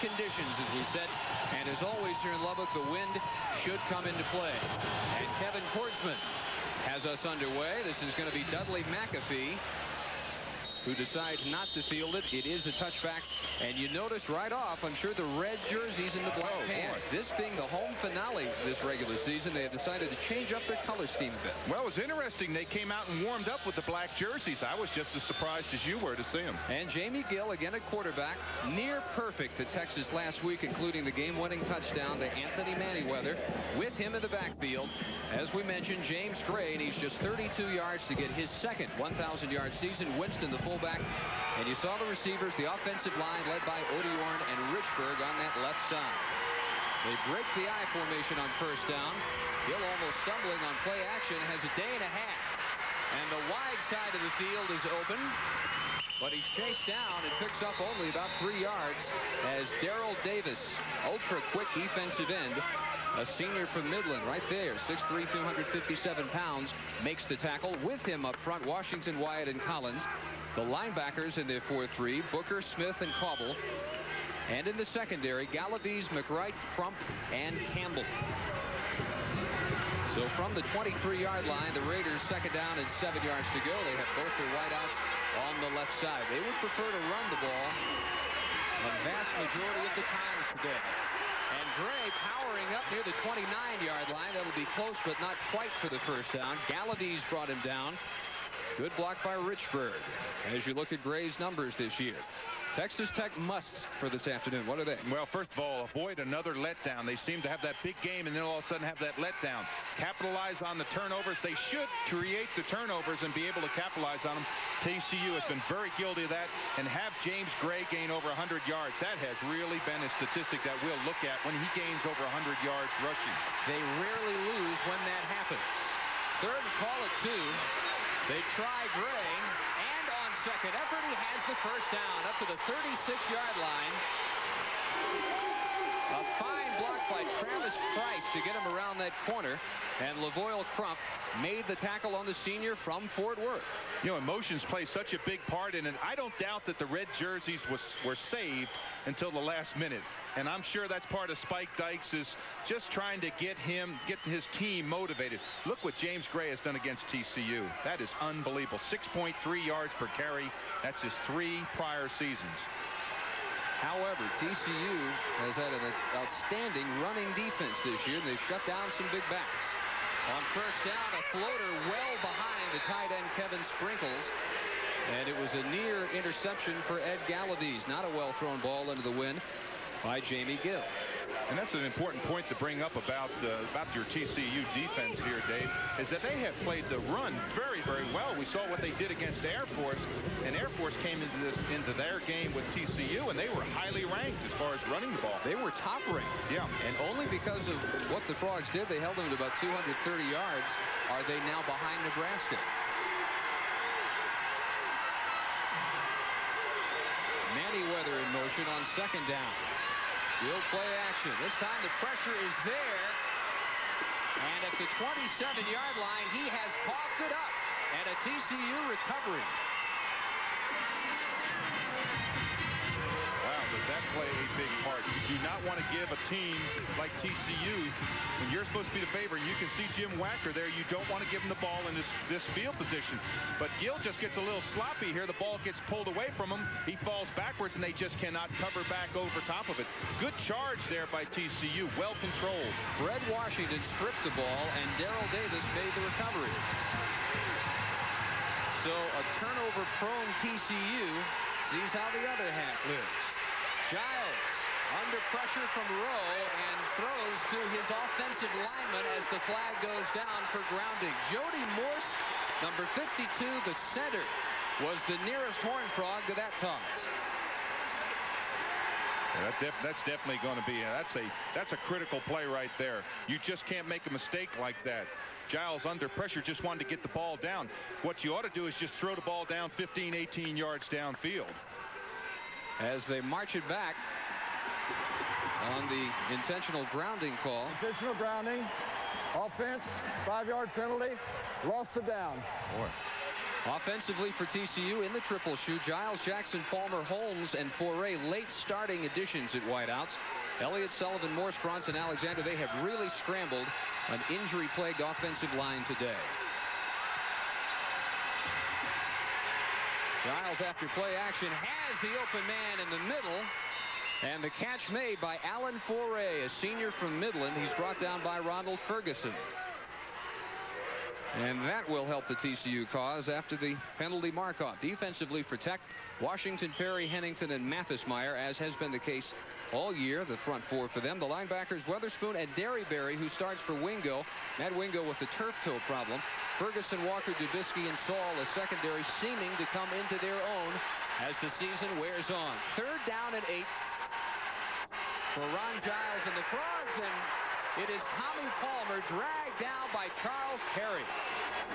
conditions, as we said. And as always here in Lubbock, the wind should come into play. And Kevin Kordsman has us underway. This is going to be Dudley McAfee who decides not to field it. It is a touchback. And you notice right off, I'm sure the red jerseys and the black oh, pants. Boy. This being the home finale this regular season, they have decided to change up their color scheme a bit. Well, it was interesting. They came out and warmed up with the black jerseys. I was just as surprised as you were to see them. And Jamie Gill, again at quarterback, near perfect to Texas last week, including the game-winning touchdown to Anthony Manyweather. With him in the backfield, as we mentioned, James Gray needs just 32 yards to get his second 1,000-yard season. Winston, the fullback, and you saw the receivers, the offensive line led by Odiorn and Richburg on that left side. They break the I formation on first down. Hill almost stumbling on play action, has a day and a half. And the wide side of the field is open. But he's chased down and picks up only about three yards as Daryl Davis, ultra quick defensive end, a senior from Midland right there, 6'3", 257 pounds, makes the tackle. With him up front, Washington, Wyatt, and Collins. The linebackers in their 4-3, Booker, Smith, and Cauble. And in the secondary, Galaviz, McWright, Crump, and Campbell. So from the 23-yard line, the Raiders second down and seven yards to go. They have both their wideouts on the left side. They would prefer to run the ball a vast majority of the times today. And Gray powering up near the 29-yard line. That'll be close, but not quite for the first down. Galaviz brought him down. Good block by Richburg. As you look at Gray's numbers this year. Texas Tech musts for this afternoon. What are they? Well, first of all, avoid another letdown. They seem to have that big game and then all of a sudden have that letdown. Capitalize on the turnovers. They should create the turnovers and be able to capitalize on them. TCU has been very guilty of that and have James Gray gain over 100 yards. That has really been a statistic that we'll look at when he gains over 100 yards rushing. They rarely lose when that happens. Third call at two. They try Gray, second effort, he has the first down up to the 36-yard line. A fine block by Travis Price to get him around that corner. And Lavoyle Crump made the tackle on the senior from Fort Worth. You know, emotions play such a big part in it. I don't doubt that the red jerseys was, were saved until the last minute. And I'm sure that's part of Spike Dykes is just trying to get him, get his team motivated. Look what James Gray has done against TCU. That is unbelievable. 6.3 yards per carry. That's his three prior seasons. However, TCU has had an outstanding running defense this year, and they've shut down some big backs. On first down, a floater well behind the tight end Kevin Sprinkles. And it was a near interception for Ed Galaviz. Not a well-thrown ball into the wind by Jamie Gill. And that's an important point to bring up about uh, about your TCU defense here, Dave, is that they have played the run very, very well. We saw what they did against Air Force, and Air Force came into this into their game with TCU, and they were highly ranked as far as running the ball. They were top ranked. Yeah. And only because of what the Frogs did, they held them to about 230 yards, are they now behind Nebraska. Manyweather in motion on second down. Will play action. This time the pressure is there. And at the 27-yard line, he has coughed it up. And a TCU recovery. That play a big part. You do not want to give a team like TCU, when you're supposed to be the favorite, you can see Jim Wacker there, you don't want to give him the ball in this, this field position. But Gill just gets a little sloppy here. The ball gets pulled away from him. He falls backwards, and they just cannot cover back over top of it. Good charge there by TCU. Well controlled. Fred Washington stripped the ball, and Daryl Davis made the recovery. So a turnover-prone TCU sees how the other half lives. Giles under pressure from Rowe and throws to his offensive lineman as the flag goes down for grounding. Jody Morse, number 52, the center, was the nearest Horn Frog to that toss. Yeah, that def that's definitely going to be that's a that's a critical play right there. You just can't make a mistake like that. Giles under pressure just wanted to get the ball down. What you ought to do is just throw the ball down 15, 18 yards downfield as they march it back on the intentional grounding call. Intentional grounding, offense, five-yard penalty, loss of down. Boy. Offensively for TCU in the triple shoot, Giles, Jackson, Palmer, Holmes, and Foray late starting additions at wideouts. Elliott, Sullivan, Morse, Bronson, Alexander, they have really scrambled an injury-plagued offensive line today. Giles, after play action, has the open man in the middle. And the catch made by Alan Foray, a senior from Midland. He's brought down by Ronald Ferguson. And that will help the TCU cause after the penalty mark-off. Defensively for Tech, Washington, Perry, Hennington, and Mathis Mathismeyer, as has been the case all year, the front four for them. The linebackers, Weatherspoon and Derryberry, who starts for Wingo. Matt Wingo with the turf toe problem. Ferguson, Walker, Dubisky, and Saul, a secondary seeming to come into their own as the season wears on. Third down and eight for Ron Giles and the Frogs, and it is Tommy Palmer dragged down by Charles Perry.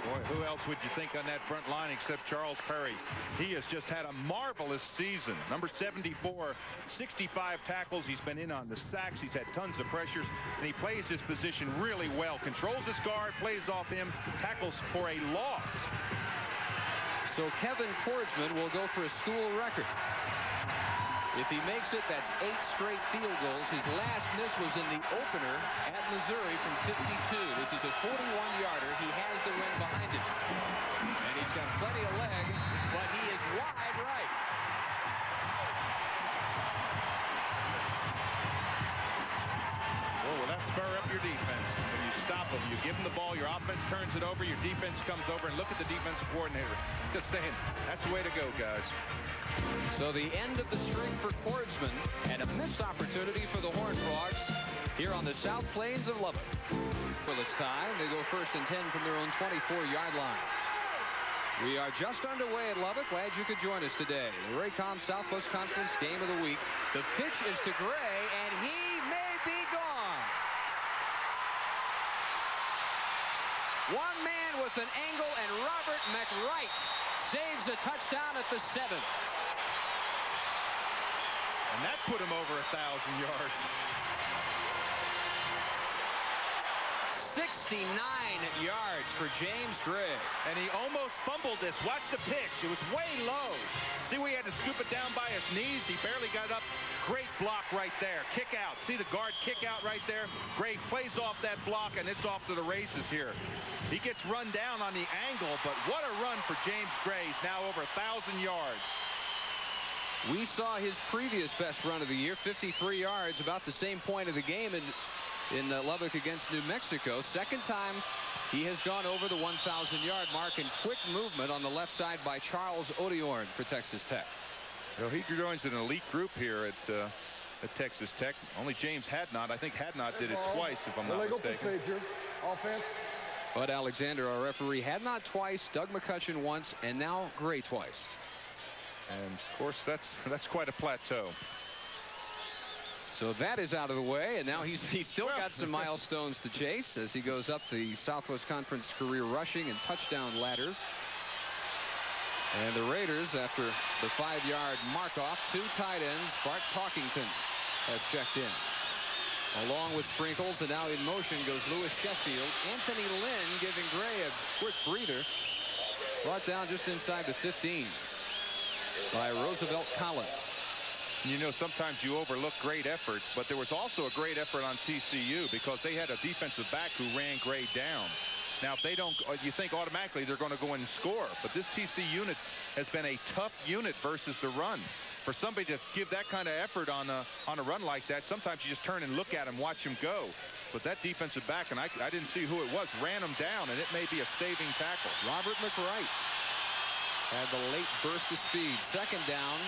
Boy, who else would you think on that front line except Charles Perry? He has just had a marvelous season. Number 74, 65 tackles. He's been in on the sacks. He's had tons of pressures, and he plays his position really well. Controls his guard, plays off him, tackles for a loss. So Kevin Kordsman will go for a school record. If he makes it, that's eight straight field goals. His last miss was in the opener at Missouri from 52. This is a 41-yarder. He has the wind behind him. And he's got plenty of leg, but he is wide right. Well, will that up your defense? Stop them, you give them the ball, your offense turns it over, your defense comes over, and look at the defensive coordinator. Just saying, that's the way to go, guys. So the end of the string for Kordsman and a missed opportunity for the Horned Frogs here on the South Plains of Lubbock. For this time, they go first and 10 from their own 24-yard line. We are just underway at Lubbock. Glad you could join us today. The Raycom Southwest Conference Game of the Week. The pitch is to Gray, and he may be gone. One with an angle, and Robert McWright saves a touchdown at the seventh. And that put him over a 1,000 yards. 69 yards for James Gray. And he almost fumbled this. Watch the pitch. It was way low. See where he had to scoop it down by his knees? He barely got up. Great block right there. Kick out. See the guard kick out right there? Gray plays off that block, and it's off to the races here. He gets run down on the angle, but what a run for James Gray. He's now over 1,000 yards. We saw his previous best run of the year, 53 yards, about the same point of the game in, in uh, Lubbock against New Mexico. Second time he has gone over the 1,000-yard mark in quick movement on the left side by Charles Odiorn for Texas Tech. Well, he joins an elite group here at, uh, at Texas Tech. Only James Hadnot. I think Hadnot did it twice, if I'm not mistaken. Offense. But Alexander, our referee, had not twice, Doug McCutcheon once, and now Gray twice. And of course, that's that's quite a plateau. So that is out of the way, and now he's he's still got some milestones to chase as he goes up the Southwest Conference career rushing and touchdown ladders. And the Raiders, after the five-yard mark-off, two tight ends, Bart Talkington has checked in. Along with Sprinkles, and now in motion goes Lewis Sheffield. Anthony Lynn giving Gray a quick breather. Brought down just inside the 15 by Roosevelt Collins. You know, sometimes you overlook great effort, but there was also a great effort on TCU because they had a defensive back who ran Gray down. Now, if they don't, uh, you think automatically they're going to go in and score. But this TC unit has been a tough unit versus the run. For somebody to give that kind of effort on a, on a run like that, sometimes you just turn and look at him, watch him go. But that defensive back, and I, I didn't see who it was, ran him down, and it may be a saving tackle. Robert McWright had the late burst of speed. Second down,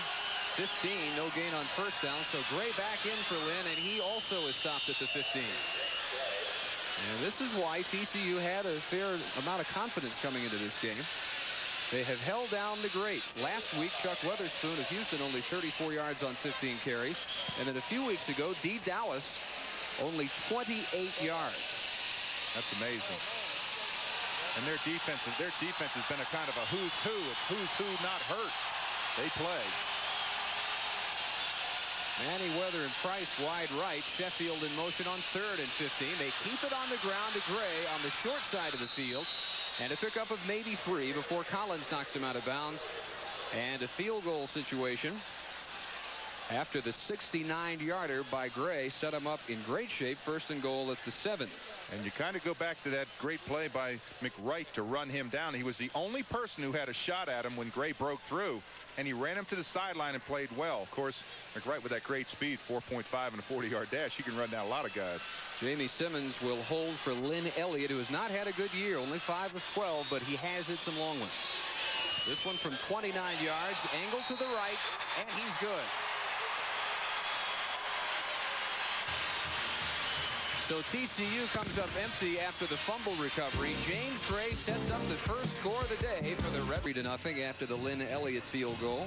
15. No gain on first down. So Gray back in for Lynn, and he also is stopped at the 15. And this is why TCU had a fair amount of confidence coming into this game. They have held down the greats. Last week, Chuck Weatherspoon of Houston only 34 yards on 15 carries. And then a few weeks ago, Dee Dallas only 28 yards. That's amazing. And their defense, their defense has been a kind of a who's who. It's who's who, not hurt. They play. Manyweather and Price wide right. Sheffield in motion on third and 15. They keep it on the ground to Gray on the short side of the field. And a pickup of maybe three before Collins knocks him out of bounds. And a field goal situation after the 69-yarder by Gray set him up in great shape first and goal at the seven and you kind of go back to that great play by McWright to run him down he was the only person who had a shot at him when Gray broke through and he ran him to the sideline and played well. Of course McWright with that great speed 4.5 and a 40-yard dash he can run down a lot of guys. Jamie Simmons will hold for Lynn Elliott who has not had a good year only 5 of 12 but he has hit some long ones. This one from 29 yards angle to the right and he's good So TCU comes up empty after the fumble recovery. James Gray sets up the first score of the day for the Red to nothing after the Lynn Elliott field goal.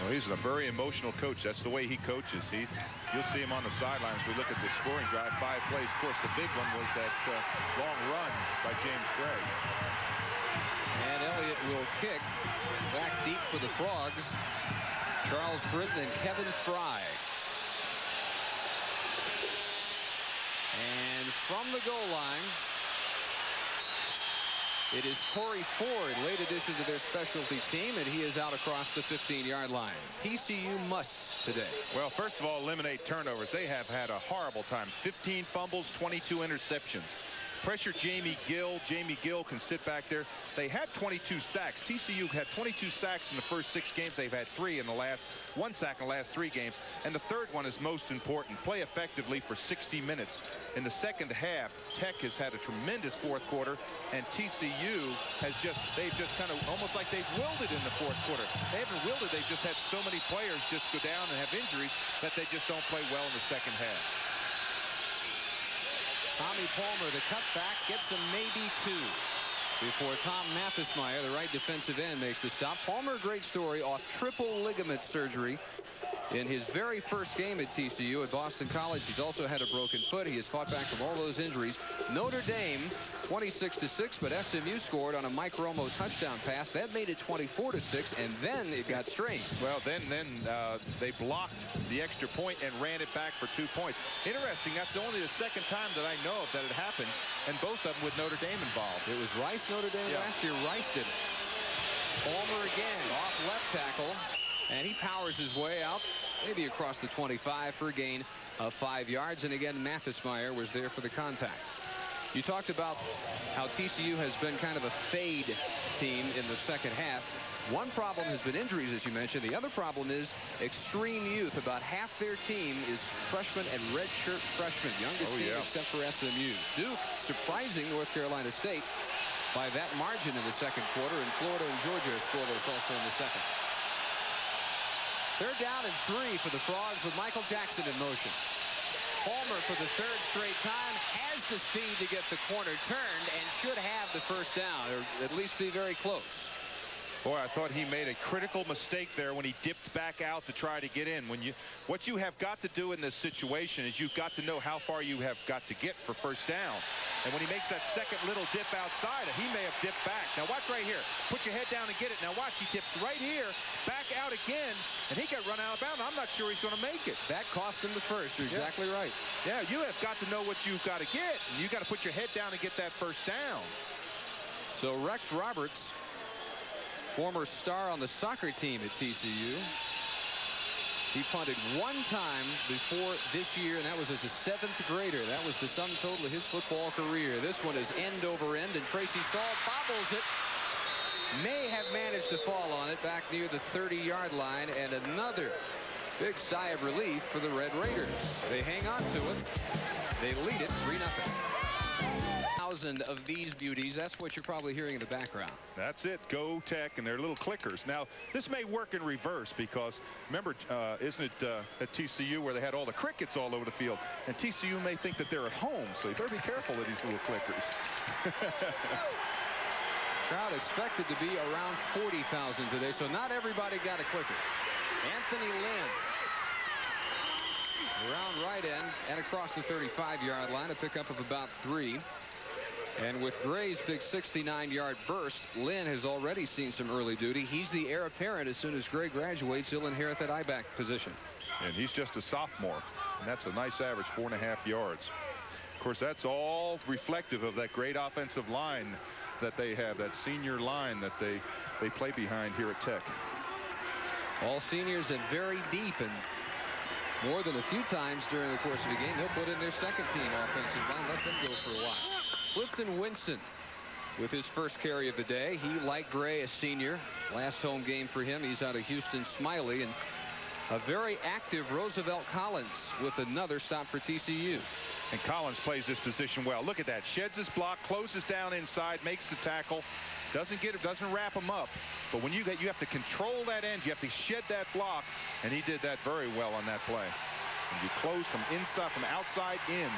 Well, he's a very emotional coach. That's the way he coaches. He, you'll see him on the sidelines. We look at the scoring drive, five plays. Of course, the big one was that uh, long run by James Gray. And Elliott will kick back deep for the Frogs. Charles Britton and Kevin Fry. And from the goal line, it is Corey Ford, late addition to their specialty team, and he is out across the 15-yard line. TCU must today. Well, first of all, eliminate turnovers. They have had a horrible time. 15 fumbles, 22 interceptions pressure Jamie Gill. Jamie Gill can sit back there. They had 22 sacks. TCU had 22 sacks in the first six games. They've had three in the last one sack in the last three games. And the third one is most important. Play effectively for 60 minutes. In the second half, Tech has had a tremendous fourth quarter, and TCU has just, they've just kind of almost like they've wilted in the fourth quarter. They haven't wilted, they've just had so many players just go down and have injuries that they just don't play well in the second half. Tommy Palmer, the cutback, gets him maybe two before Tom Mathismeyer, the right defensive end, makes the stop. Palmer, great story, off triple ligament surgery in his very first game at TCU at Boston College. He's also had a broken foot. He has fought back from all those injuries. Notre Dame 26 to 6, but SMU scored on a Mike Romo touchdown pass. That made it 24 to 6, and then it got strange. Well, then then uh, they blocked the extra point and ran it back for two points. Interesting. That's only the second time that I know of that it happened, and both of them with Notre Dame involved. It was Rice Notre Dame yeah. last year. Rice did it. Palmer again off left tackle. And he powers his way out, maybe across the 25 for a gain of five yards. And again, Mathis Mathismeyer was there for the contact. You talked about how TCU has been kind of a fade team in the second half. One problem has been injuries, as you mentioned. The other problem is extreme youth. About half their team is freshmen and redshirt freshmen, youngest oh, team yeah. except for SMU. Duke surprising North Carolina State by that margin in the second quarter, and Florida and Georgia scoreless also in the second. They're down in three for the Frogs with Michael Jackson in motion. Palmer for the third straight time has the speed to get the corner turned and should have the first down or at least be very close. Boy, I thought he made a critical mistake there when he dipped back out to try to get in. When you, what you have got to do in this situation is you've got to know how far you have got to get for first down. And when he makes that second little dip outside, he may have dipped back. Now watch right here. Put your head down and get it. Now watch, he dips right here, back out again, and he got run out of bounds. I'm not sure he's going to make it. That cost him the first. You're yeah. exactly right. Yeah, you have got to know what you've got to get. You got to put your head down and get that first down. So Rex Roberts former star on the soccer team at TCU. He punted one time before this year, and that was as a seventh grader. That was the sum total of his football career. This one is end over end, and Tracy Saul bobbles it. May have managed to fall on it back near the 30-yard line, and another big sigh of relief for the Red Raiders. They hang on to it. They lead it 3-0 thousand of these beauties. That's what you're probably hearing in the background. That's it. Go Tech and their little clickers. Now, this may work in reverse because, remember, uh, isn't it uh, at TCU where they had all the crickets all over the field? And TCU may think that they're at home, so you better be careful of these little clickers. Crowd expected to be around 40,000 today, so not everybody got a clicker. Anthony Lynn around right end and across the 35-yard line, a pickup of about three. And with Gray's big 69-yard burst, Lynn has already seen some early duty. He's the heir apparent. As soon as Gray graduates, he'll inherit that I-back position. And he's just a sophomore. And that's a nice average, four and a half yards. Of course, that's all reflective of that great offensive line that they have, that senior line that they, they play behind here at Tech. All seniors and very deep and more than a few times during the course of the game, they'll put in their second team offensive line, let them go for a while. Clifton Winston with his first carry of the day. He, like Gray, a senior. Last home game for him. He's out of Houston Smiley. And a very active Roosevelt Collins with another stop for TCU. And Collins plays this position well. Look at that. Sheds his block, closes down inside, makes the tackle. Doesn't get it, doesn't wrap him up. But when you get, you have to control that end. You have to shed that block. And he did that very well on that play. And you close from inside, from outside in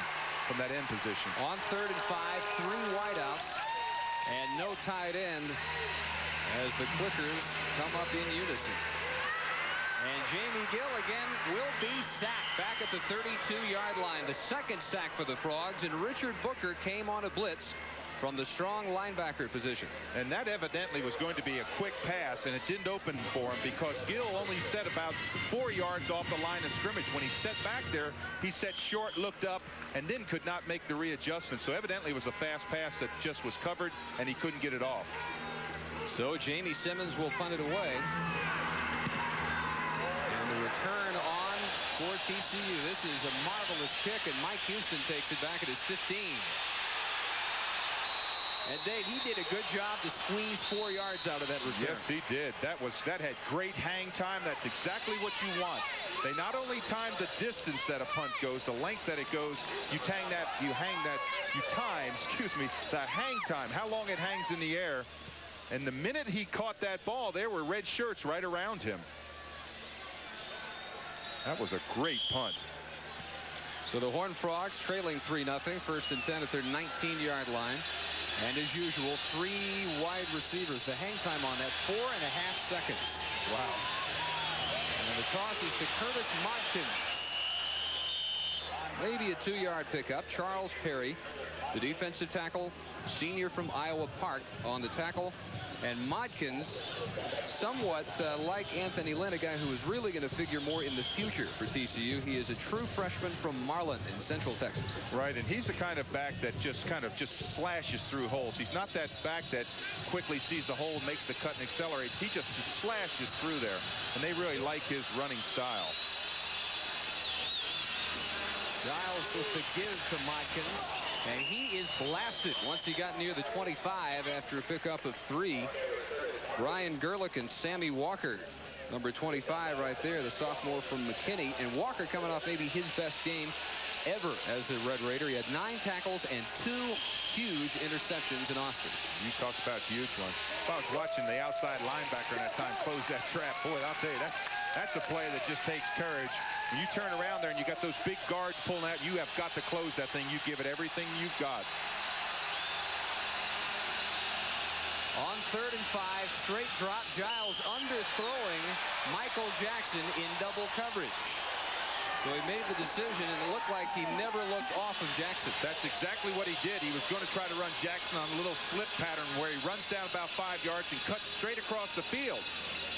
from that end position. On third and five, three wideouts and no tight end as the Clickers come up in unison. And Jamie Gill again will be sacked back at the 32-yard line. The second sack for the Frogs, and Richard Booker came on a blitz from the strong linebacker position. And that evidently was going to be a quick pass, and it didn't open for him because Gill only set about four yards off the line of scrimmage. When he set back there, he set short, looked up, and then could not make the readjustment. So evidently it was a fast pass that just was covered, and he couldn't get it off. So Jamie Simmons will punt it away And the return on for TCU. This is a marvelous kick, and Mike Houston takes it back at his 15. And Dave, he did a good job to squeeze four yards out of that return. Yes, he did. That was that had great hang time. That's exactly what you want. They not only time the distance that a punt goes, the length that it goes, you hang that, you hang that, you time, excuse me, the hang time, how long it hangs in the air. And the minute he caught that ball, there were red shirts right around him. That was a great punt. So the Horned Frogs trailing 3-0, first and 10 at their 19-yard line. And as usual, three wide receivers. The hang time on that, four and a half seconds. Wow. And the toss is to Curtis Modkins. Maybe a two-yard pickup. Charles Perry, the defensive tackle, senior from Iowa Park on the tackle. And Modkins, somewhat uh, like Anthony Lynn, a guy who is really going to figure more in the future for TCU. He is a true freshman from Marlin in Central Texas. Right, and he's the kind of back that just kind of just slashes through holes. He's not that back that quickly sees the hole, makes the cut, and accelerates. He just slashes through there, and they really like his running style. Giles with the give to Modkins. And he is blasted once he got near the 25 after a pickup of three. Brian Gerlich and Sammy Walker, number 25 right there, the sophomore from McKinney. And Walker coming off maybe his best game ever as a Red Raider. He had nine tackles and two huge interceptions in Austin. You talked about huge ones. If I was watching the outside linebacker in that time close that trap, boy, I'll tell you, that, that's a play that just takes courage. When you turn around there and you got those big guards pulling out, you have got to close that thing. You give it everything you've got. On third and five, straight drop. Giles underthrowing Michael Jackson in double coverage. So he made the decision, and it looked like he never looked off of Jackson. That's exactly what he did. He was going to try to run Jackson on a little slip pattern where he runs down about five yards and cuts straight across the field.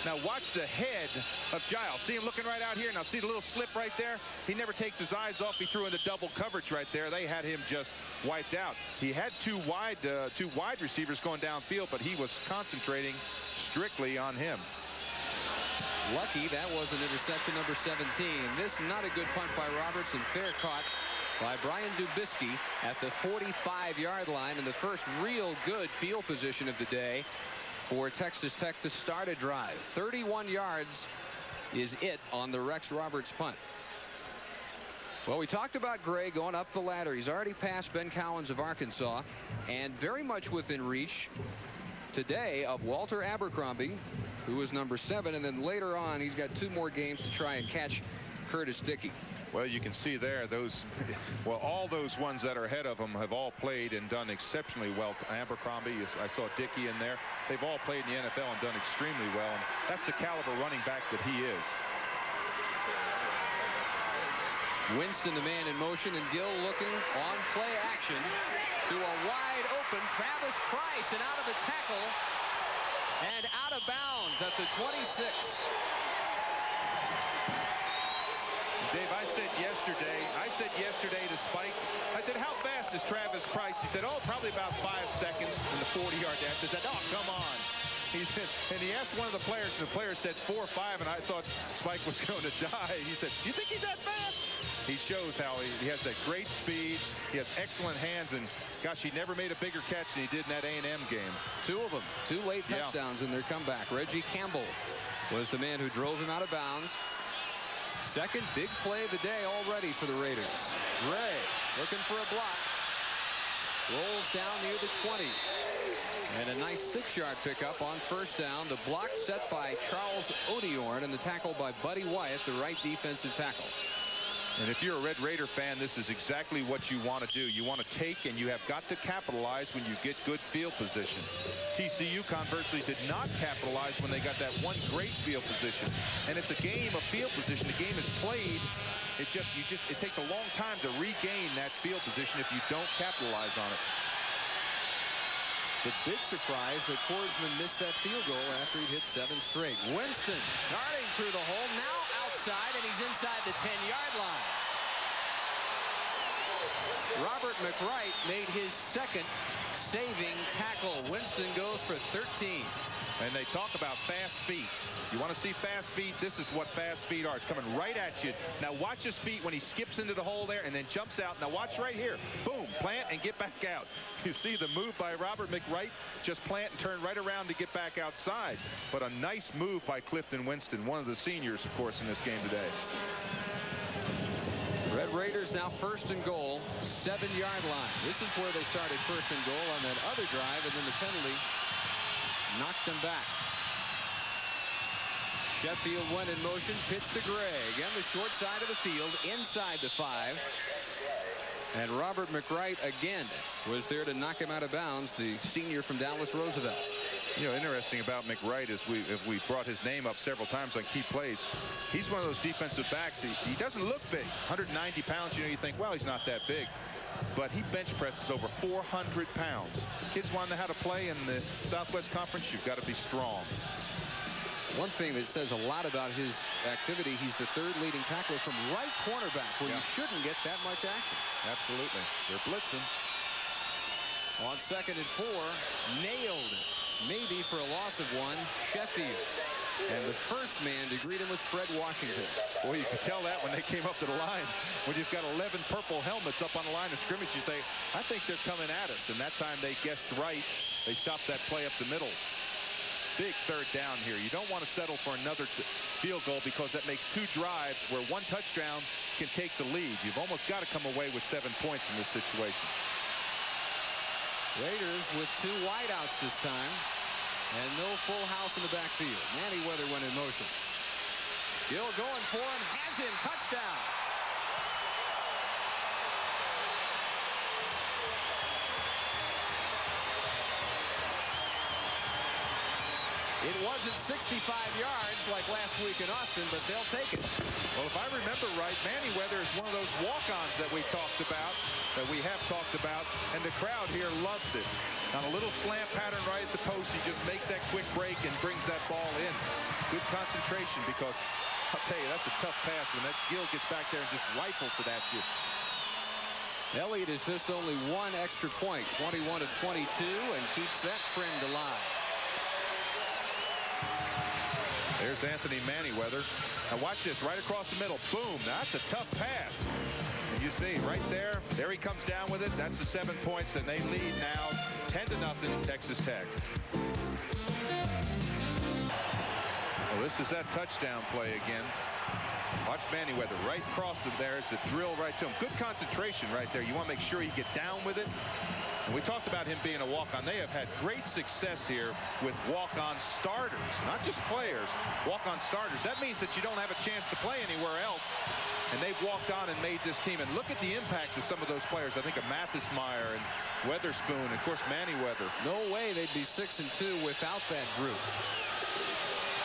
Now watch the head of Giles. See him looking right out here. Now see the little slip right there? He never takes his eyes off. He threw into double coverage right there. They had him just wiped out. He had two wide, uh, two wide receivers going downfield, but he was concentrating strictly on him. Lucky that was an interception number 17. This not a good punt by Robertson. Fair caught by Brian Dubisky at the 45-yard line in the first real good field position of the day for Texas Tech to start a drive. 31 yards is it on the Rex Roberts punt. Well, we talked about Gray going up the ladder. He's already passed Ben Cowins of Arkansas and very much within reach today of Walter Abercrombie, who is number seven. And then later on, he's got two more games to try and catch Curtis Dickey. Well, you can see there those, well, all those ones that are ahead of them have all played and done exceptionally well. Abercrombie, I saw Dickey in there. They've all played in the NFL and done extremely well. And that's the caliber running back that he is. Winston, the man in motion, and Gill looking on play action to a wide open Travis Price and out of the tackle and out of bounds at the 26. Yesterday, I said yesterday to Spike, I said, how fast is Travis Price? He said, oh, probably about five seconds in the 40-yard dash. I said, oh, come on. He said, and he asked one of the players, and the player said four or five, and I thought Spike was going to die. He said, do you think he's that fast? He shows how he, he has that great speed. He has excellent hands, and gosh, he never made a bigger catch than he did in that A&M game. Two of them, two late touchdowns yeah. in their comeback. Reggie Campbell was the man who drove him out of bounds. Second big play of the day already for the Raiders. Gray looking for a block. Rolls down near the 20. And a nice six-yard pickup on first down. The block set by Charles Odiorn and the tackle by Buddy Wyatt, the right defensive tackle. And if you're a Red Raider fan, this is exactly what you want to do. You want to take and you have got to capitalize when you get good field position. TCU, conversely, did not capitalize when they got that one great field position. And it's a game of field position. The game is played. It just, you just, it takes a long time to regain that field position if you don't capitalize on it. The big surprise that Kordsman missed that field goal after he hit seven straight. Winston darting through the hole. Now outside, and he's inside the 10-yard line. Robert McWright made his second saving tackle. Winston goes for 13. And they talk about fast feet. You want to see fast feet? This is what fast feet are. It's coming right at you. Now watch his feet when he skips into the hole there and then jumps out. Now watch right here. Boom, plant and get back out. You see the move by Robert McWright. Just plant and turn right around to get back outside. But a nice move by Clifton Winston, one of the seniors, of course, in this game today. Red Raiders now first and goal, seven-yard line. This is where they started first and goal on that other drive, and then the penalty knocked them back. Sheffield went in motion, pitched to Gray. Again, the short side of the field, inside the five. And Robert McWright again was there to knock him out of bounds, the senior from Dallas Roosevelt. You know, interesting about McWright is we if we brought his name up several times on key plays. He's one of those defensive backs. He, he doesn't look big. 190 pounds. You know, you think, well, he's not that big. But he bench presses over 400 pounds. Kids want to know how to play in the Southwest Conference. You've got to be strong. One thing that says a lot about his activity, he's the third leading tackler from right cornerback, where yeah. you shouldn't get that much action. Absolutely. They're blitzing. On second and four, nailed it. Maybe for a loss of one, Sheffield. And the first man to greet him was Fred Washington. Boy, you could tell that when they came up to the line. When you've got 11 purple helmets up on the line of scrimmage, you say, I think they're coming at us. And that time they guessed right. They stopped that play up the middle. Big third down here. You don't want to settle for another field goal because that makes two drives where one touchdown can take the lead. You've almost got to come away with seven points in this situation. Raiders with two wideouts this time. And no full house in the backfield. Manyweather went in motion. Gill going for him. Has him. Touchdown. It wasn't 65 yards like last week in Austin, but they'll take it. Well, if I remember right, Manyweather is one of those walk-ons that we talked about, that we have talked about, and the crowd here loves it. On a little slant pattern right at the post, he just makes that quick break and brings that ball in. Good concentration because, I'll tell you, that's a tough pass when that Gill gets back there and just rifles it at you. Elliott has missed only one extra point, 21 of 22, and keeps that trend alive. There's Anthony Manyweather. Now watch this right across the middle. Boom. That's a tough pass. You see right there, there he comes down with it. That's the seven points, and they lead now 10 to nothing Texas Tech. Well, this is that touchdown play again. Watch Manyweather right across the there. It's a drill right to him. Good concentration right there. You want to make sure you get down with it. And we talked about him being a walk-on. They have had great success here with walk-on starters, not just players, walk-on starters. That means that you don't have a chance to play anywhere else. And they've walked on and made this team. And look at the impact of some of those players. I think of Mathis Meyer and Weatherspoon, and of course, Manyweather. No way they'd be 6 and two without that group.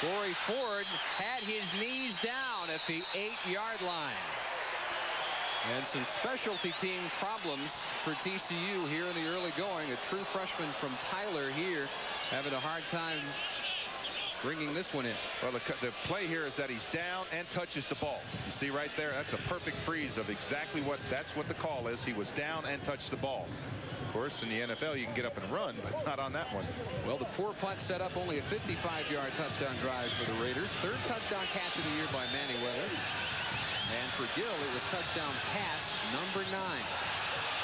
Corey Ford had his knees down at the eight-yard line. And some specialty team problems for TCU here in the early going. A true freshman from Tyler here having a hard time bringing this one in. Well, the, the play here is that he's down and touches the ball. You see right there, that's a perfect freeze of exactly what that's what the call is. He was down and touched the ball. Of course, in the NFL, you can get up and run, but not on that one. Well, the poor punt set up only a 55-yard touchdown drive for the Raiders. Third touchdown catch of the year by Manyweather. And for Gill, it was touchdown pass number nine.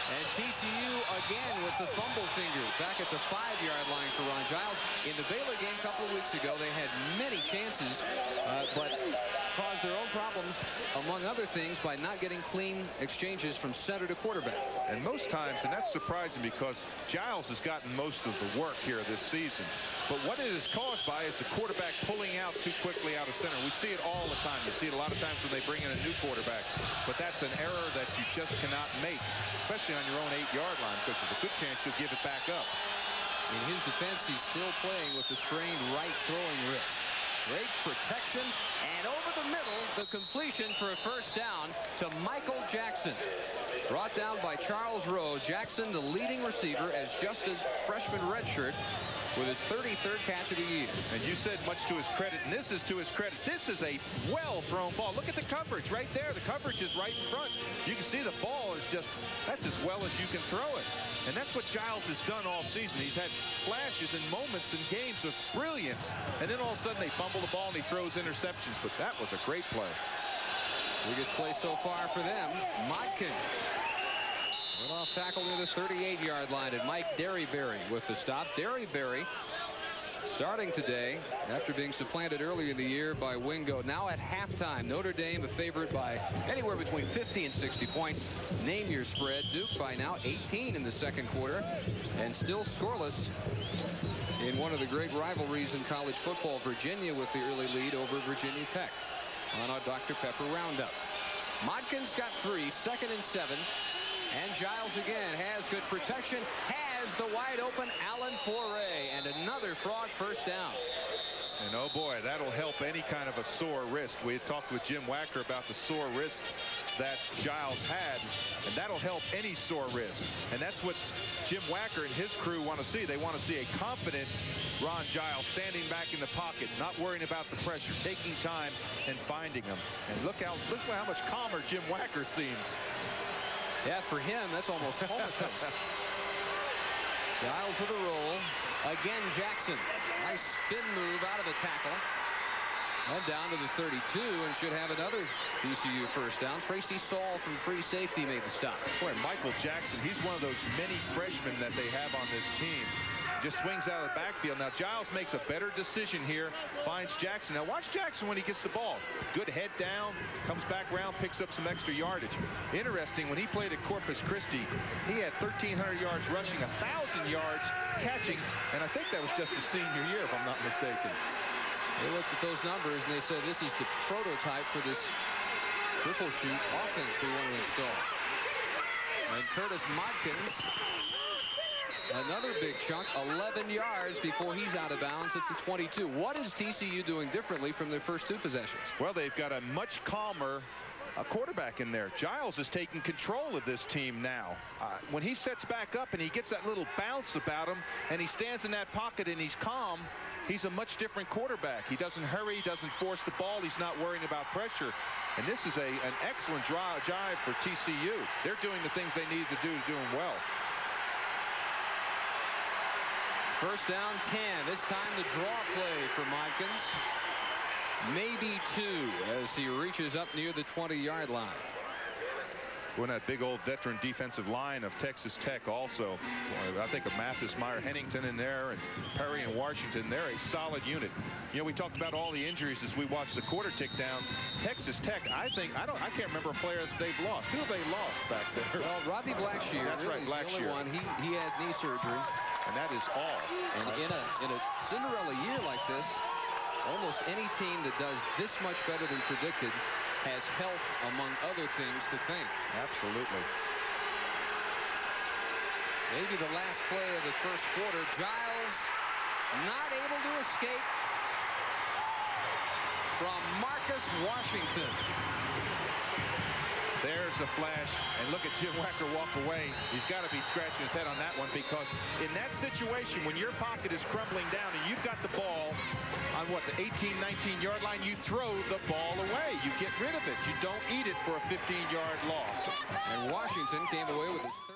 And TCU again with the fumble fingers back at the five-yard line for Ron Giles. In the Baylor game a couple of weeks ago, they had many chances, uh, but caused their own among other things, by not getting clean exchanges from center to quarterback. And most times, and that's surprising because Giles has gotten most of the work here this season. But what it is caused by is the quarterback pulling out too quickly out of center. We see it all the time. You see it a lot of times when they bring in a new quarterback. But that's an error that you just cannot make, especially on your own eight-yard line, because there's a good chance you'll give it back up. In his defense, he's still playing with the strained right throwing wrist. Great protection. And over the middle, the completion for a first down to Michael Jackson. Brought down by Charles Rowe. Jackson, the leading receiver, as just a freshman redshirt with his 33rd catch of the year. And you said much to his credit, and this is to his credit. This is a well-thrown ball. Look at the coverage right there. The coverage is right in front. You can see the ball is just, that's as well as you can throw it. And that's what Giles has done all season. He's had flashes and moments in games of brilliance. And then all of a sudden they fumble the ball and he throws interceptions. But that was a great play. Biggest play so far for them. Modkins. Went off tackle near the 38-yard line. And Mike Derryberry with the stop. Derryberry starting today after being supplanted earlier in the year by Wingo. Now at halftime, Notre Dame a favorite by anywhere between 50 and 60 points. Name your spread. Duke by now 18 in the second quarter and still scoreless in one of the great rivalries in college football. Virginia with the early lead over Virginia Tech on our Dr. Pepper roundup. Modkins got three, second and seven. And Giles again has good protection, has the wide open Allen Foray, and another frog first down. And oh boy, that'll help any kind of a sore wrist. We had talked with Jim Wacker about the sore wrist that Giles had, and that'll help any sore wrist. And that's what Jim Wacker and his crew want to see. They want to see a confident Ron Giles standing back in the pocket, not worrying about the pressure, taking time and finding them. And look how look how much calmer Jim Wacker seems. Yeah, for him, that's almost comatose. Giles with a roll. Again, Jackson. Nice spin move out of the tackle. And down to the 32 and should have another TCU first down. Tracy Saul from free safety made the stop. Boy, Michael Jackson, he's one of those many freshmen that they have on this team just swings out of the backfield. Now Giles makes a better decision here, finds Jackson. Now watch Jackson when he gets the ball. Good head down, comes back around, picks up some extra yardage. Interesting, when he played at Corpus Christi, he had 1,300 yards rushing, 1,000 yards catching, and I think that was just his senior year, if I'm not mistaken. They looked at those numbers and they said this is the prototype for this triple shoot offense we want to install. And Curtis Modkins Another big chunk, 11 yards before he's out of bounds at the 22. What is TCU doing differently from their first two possessions? Well, they've got a much calmer a quarterback in there. Giles is taking control of this team now. Uh, when he sets back up and he gets that little bounce about him and he stands in that pocket and he's calm, he's a much different quarterback. He doesn't hurry, he doesn't force the ball, he's not worrying about pressure. And this is a, an excellent drive, drive for TCU. They're doing the things they need to do to do them well. First down 10. This time the draw play for Modkins. Maybe two as he reaches up near the 20-yard line. When that big old veteran defensive line of Texas Tech also. I think of Mathis, Meyer, Hennington in there, and Perry and Washington. They're a solid unit. You know, we talked about all the injuries as we watched the quarter tick down. Texas Tech, I think, I don't, I can't remember a player that they've lost. Who have they lost back there? Well, Rodney Blackshear. That's really right, Blackshear. the only one. He, he had knee surgery. And that is all. And in a, in a Cinderella year like this, almost any team that does this much better than predicted has health, among other things, to think. Absolutely. Maybe the last play of the first quarter. Giles not able to escape from Marcus Washington. There's a flash. And look at Jim Wacker walk away. He's got to be scratching his head on that one because in that situation, when your pocket is crumbling down and you've got the ball on what, the 18, 19 yard line, you throw the ball away. You get rid of it. You don't eat it for a 15 yard loss. And Washington came away with his third.